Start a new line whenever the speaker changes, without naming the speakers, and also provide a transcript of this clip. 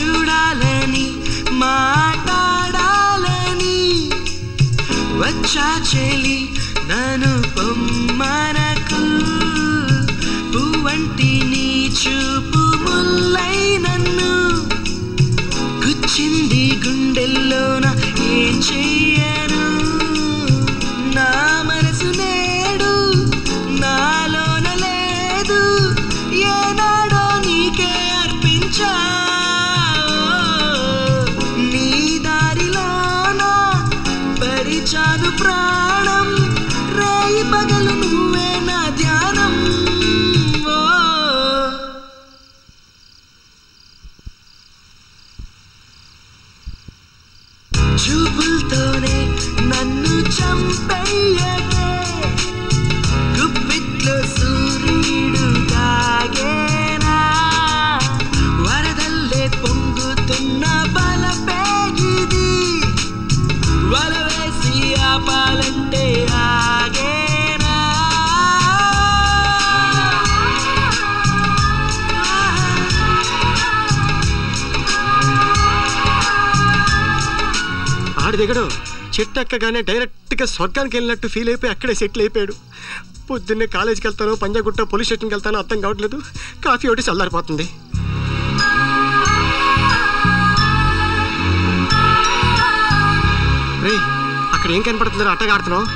చూడాలని మాట్లాడాలని? వచ్చా చెలి నన్ను పొమ్మనకు పువ్వంటి నీ చూపు ముల్లై నన్ను. గుచ్చింది గుండెల్లోన ఏం చెయ్యను పరిచాను ప్రాణం. రేయి పగలు నువ్వే నా ధ్యానం. చూపులు ఆపాలంటే ఆగేనా?
దిగడు చెట్టు ఎక్కగానే డైరెక్ట్గా స్వర్గానికి వెళ్ళినట్టు ఫీల్ అయిపోయి అక్కడే సెటిల్ అయిపోయాడు. పొద్దున్నే కాలేజీకి వెళ్తాను పంజాగుట్ట పోలీస్ స్టేషన్కి వెళ్తాను అర్థం కావట్లేదు. కాఫీ ఒకటి చల్లారిపోతుంది. అక్కడ ఏం కనపడుతుందో అట్టగాడుతున్నావు